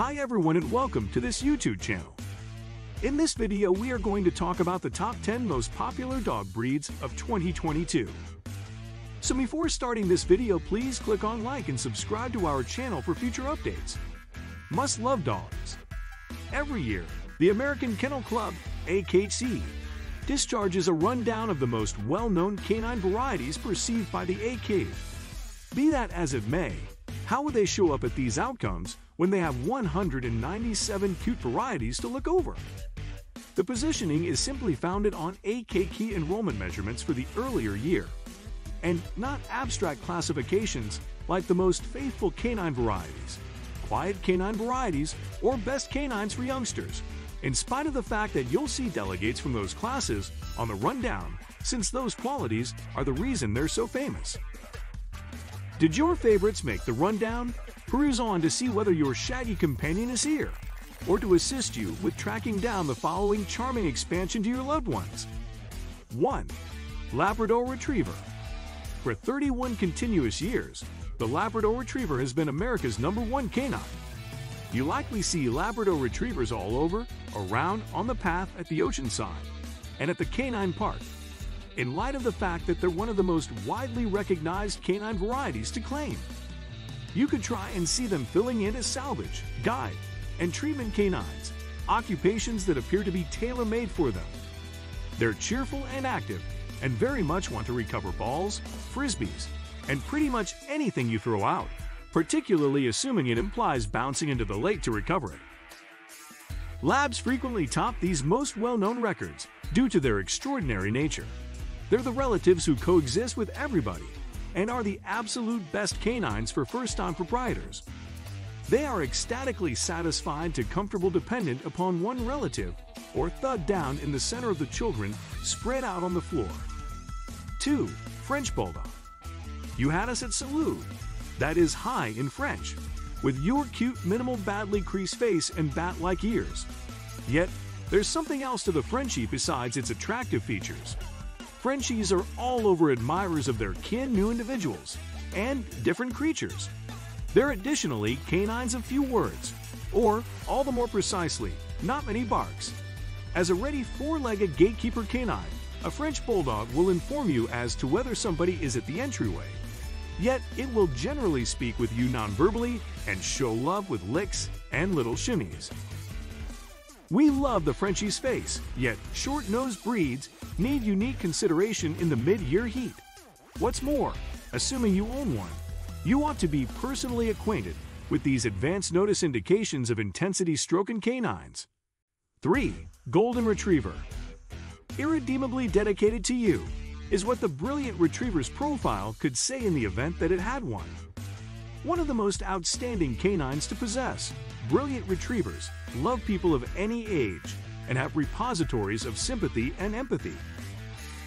Hi everyone and welcome to this YouTube channel. In this video, we are going to talk about the top 10 most popular dog breeds of 2022. So before starting this video, please click on like and subscribe to our channel for future updates. Must love dogs. Every year, the American Kennel Club, AKC, discharges a rundown of the most well-known canine varieties perceived by the AK. Be that as it may, how would they show up at these outcomes when they have 197 cute varieties to look over? The positioning is simply founded on AKK enrollment measurements for the earlier year, and not abstract classifications like the most faithful canine varieties, quiet canine varieties, or best canines for youngsters, in spite of the fact that you'll see delegates from those classes on the rundown since those qualities are the reason they're so famous. Did your favorites make the rundown? Peruse on to see whether your shaggy companion is here, or to assist you with tracking down the following charming expansion to your loved ones. 1. Labrador Retriever For 31 continuous years, the Labrador Retriever has been America's number one canine. You likely see Labrador Retrievers all over, around, on the path at the oceanside, and at the canine park, in light of the fact that they're one of the most widely recognized canine varieties to claim. You could try and see them filling in as salvage, guide, and treatment canines, occupations that appear to be tailor-made for them. They're cheerful and active, and very much want to recover balls, frisbees, and pretty much anything you throw out, particularly assuming it implies bouncing into the lake to recover it. Labs frequently top these most well-known records due to their extraordinary nature. They're the relatives who coexist with everybody and are the absolute best canines for first-time proprietors. They are ecstatically satisfied to comfortable dependent upon one relative or thud down in the center of the children spread out on the floor. 2. French Bulldog You had us at salute. That is high in French, with your cute minimal badly creased face and bat-like ears. Yet, there's something else to the Frenchie besides its attractive features. Frenchies are all over admirers of their kin new individuals and different creatures. They're additionally canines of few words, or, all the more precisely, not many barks. As a ready four-legged gatekeeper canine, a French Bulldog will inform you as to whether somebody is at the entryway. Yet, it will generally speak with you non-verbally and show love with licks and little shimmies. We love the Frenchie's face, yet short-nosed breeds need unique consideration in the mid-year heat. What's more, assuming you own one, you ought to be personally acquainted with these advanced notice indications of intensity stroking canines. 3. Golden Retriever Irredeemably dedicated to you is what the brilliant retriever's profile could say in the event that it had one. One of the most outstanding canines to possess, brilliant retrievers love people of any age and have repositories of sympathy and empathy.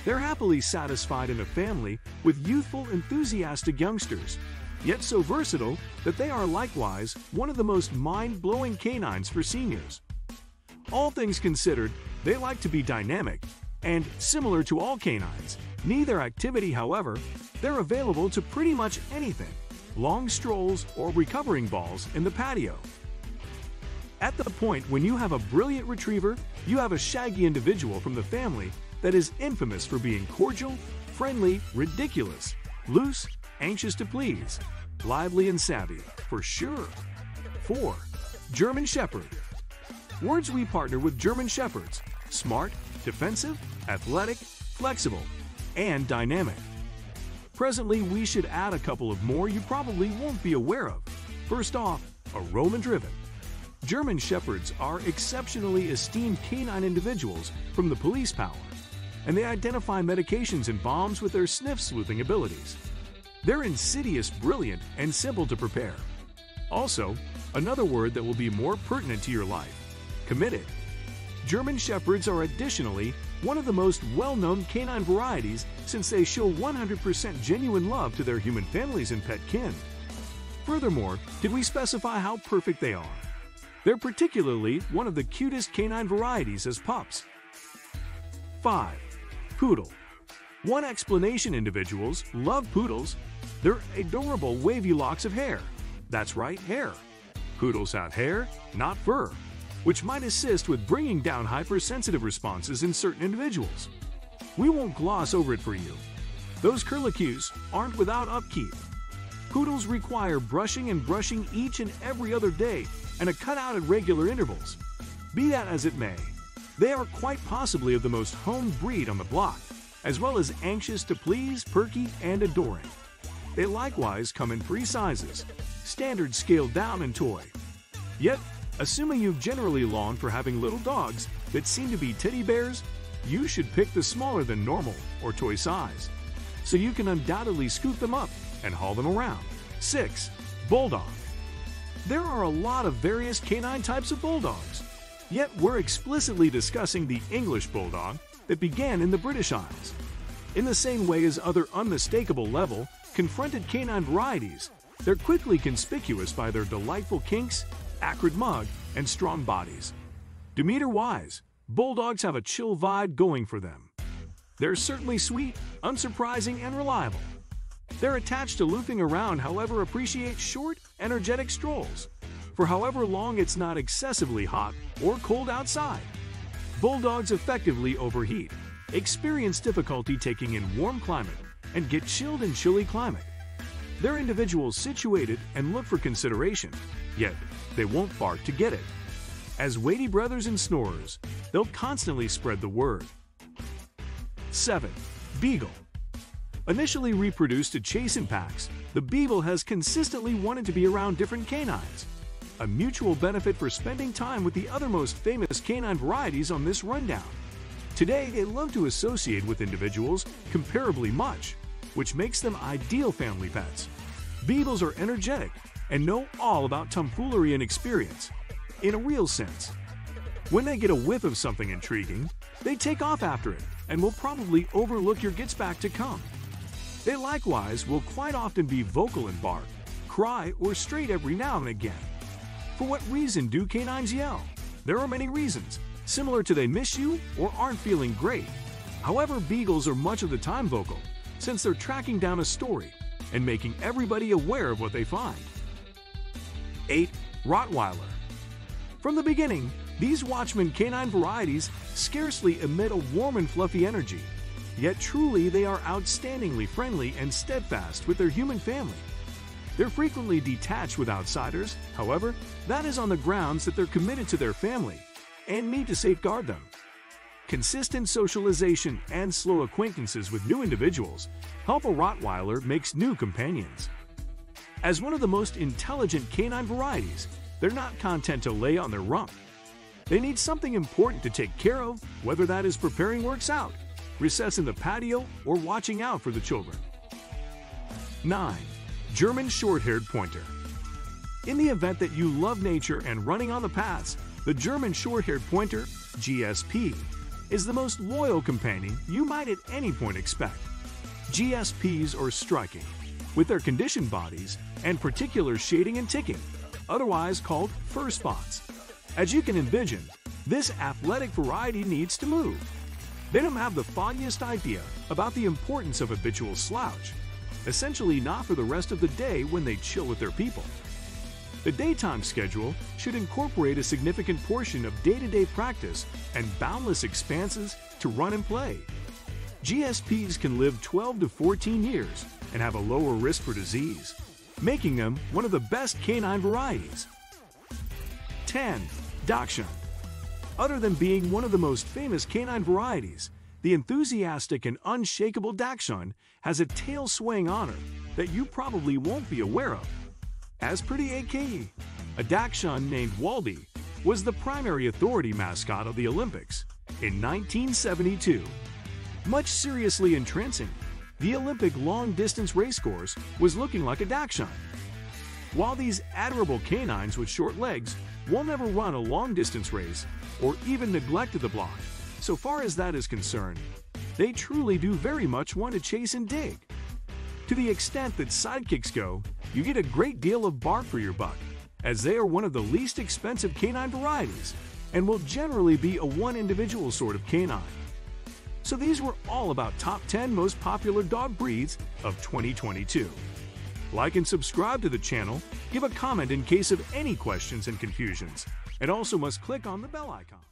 They're happily satisfied in a family with youthful, enthusiastic youngsters, yet so versatile that they are likewise one of the most mind-blowing canines for seniors. All things considered, they like to be dynamic, and similar to all canines, need their activity however, they're available to pretty much anything, long strolls or recovering balls in the patio. At the point when you have a brilliant retriever, you have a shaggy individual from the family that is infamous for being cordial, friendly, ridiculous, loose, anxious to please, lively and savvy, for sure. 4. German Shepherd Words we partner with German Shepherds smart, defensive, athletic, flexible, and dynamic. Presently, we should add a couple of more you probably won't be aware of. First off, a Roman driven. German Shepherds are exceptionally esteemed canine individuals from the police power, and they identify medications and bombs with their sniff sleuthing abilities. They're insidious, brilliant, and simple to prepare. Also, another word that will be more pertinent to your life committed. German Shepherds are additionally one of the most well-known canine varieties since they show 100% genuine love to their human families and pet kin. Furthermore, did we specify how perfect they are? They're particularly one of the cutest canine varieties as pups. 5. Poodle One explanation individuals love poodles. They're adorable wavy locks of hair. That's right, hair. Poodles have hair, not fur, which might assist with bringing down hypersensitive responses in certain individuals. We won't gloss over it for you. Those curlicues aren't without upkeep. Poodles require brushing and brushing each and every other day and a cutout at regular intervals. Be that as it may, they are quite possibly of the most home breed on the block, as well as anxious to please, perky, and adoring. They likewise come in three sizes, standard scaled down and toy. Yet, assuming you've generally longed for having little dogs that seem to be teddy bears, you should pick the smaller than normal or toy size, so you can undoubtedly scoop them up and haul them around. 6. Bulldog. There are a lot of various canine types of bulldogs, yet we're explicitly discussing the English bulldog that began in the British Isles. In the same way as other unmistakable level, confronted canine varieties, they're quickly conspicuous by their delightful kinks, acrid mug, and strong bodies. Demeter-wise, bulldogs have a chill vibe going for them. They're certainly sweet, unsurprising, and reliable. They're attached to loofing around, however, appreciate short, energetic strolls, for however long it's not excessively hot or cold outside. Bulldogs effectively overheat, experience difficulty taking in warm climate, and get chilled in chilly climate. They're individuals situated and look for consideration, yet they won't bark to get it. As weighty brothers and snorers, they'll constantly spread the word. 7. Beagle Initially reproduced to chase in packs, the Beagle has consistently wanted to be around different canines. A mutual benefit for spending time with the other most famous canine varieties on this rundown. Today, they love to associate with individuals comparably much, which makes them ideal family pets. Beagles are energetic and know all about tomfoolery and experience, in a real sense. When they get a whiff of something intriguing, they take off after it and will probably overlook your gets back to come. They likewise will quite often be vocal and bark, cry, or straight every now and again. For what reason do canines yell? There are many reasons, similar to they miss you or aren't feeling great. However, beagles are much of the time vocal, since they're tracking down a story and making everybody aware of what they find. 8. Rottweiler From the beginning, these Watchman canine varieties scarcely emit a warm and fluffy energy Yet truly they are outstandingly friendly and steadfast with their human family. They're frequently detached with outsiders, however, that is on the grounds that they're committed to their family and need to safeguard them. Consistent socialization and slow acquaintances with new individuals help a Rottweiler makes new companions. As one of the most intelligent canine varieties, they're not content to lay on their rump. They need something important to take care of, whether that is preparing works out, recess in the patio, or watching out for the children. 9. German Short-Haired Pointer In the event that you love nature and running on the paths, the German Short-Haired Pointer, GSP, is the most loyal companion you might at any point expect. GSPs are striking, with their conditioned bodies and particular shading and ticking, otherwise called fur spots. As you can envision, this athletic variety needs to move, they don't have the foggiest idea about the importance of habitual slouch, essentially not for the rest of the day when they chill with their people. The daytime schedule should incorporate a significant portion of day-to-day practice and boundless expanses to run and play. GSPs can live 12 to 14 years and have a lower risk for disease, making them one of the best canine varieties. 10. Dachshund other than being one of the most famous canine varieties, the enthusiastic and unshakable Dachshund has a tail-swaying honor that you probably won't be aware of. As Pretty AKE, a Dachshund named Waldi was the primary authority mascot of the Olympics in 1972. Much seriously entrancing, the Olympic long-distance race course was looking like a Dachshund. While these admirable canines with short legs will never run a long-distance race, or even neglected the block. So far as that is concerned, they truly do very much want to chase and dig. To the extent that sidekicks go, you get a great deal of bark for your buck, as they are one of the least expensive canine varieties and will generally be a one individual sort of canine. So these were all about top 10 most popular dog breeds of 2022. Like and subscribe to the channel, give a comment in case of any questions and confusions, and also must click on the bell icon.